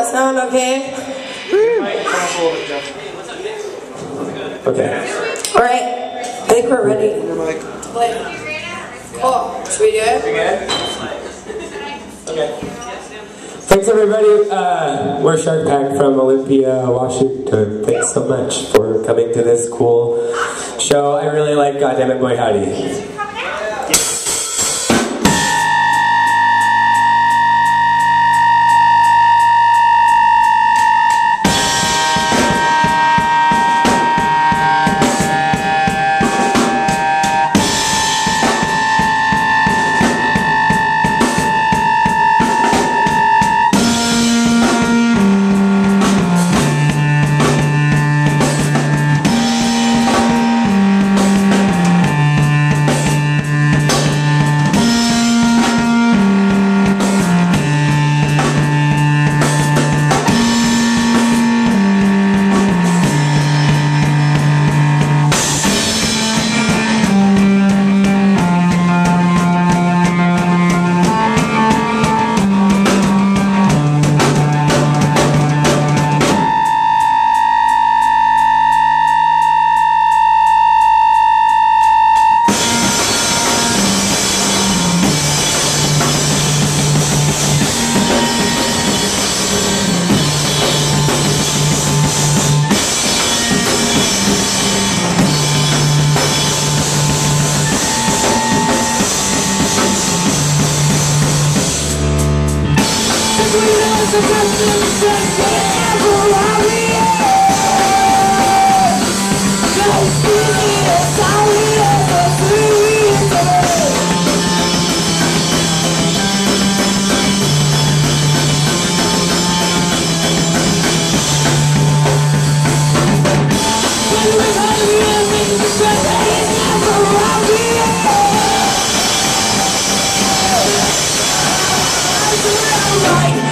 sound okay? Okay. All right. I think we're ready. Oh, should we do it? Okay. Thanks everybody. Uh, we're Sharkpact from Olympia, Washington. Thanks so much for coming to this cool show. I really like Goddammit Boy Howdy. Freedom's a distant forever I'll be right.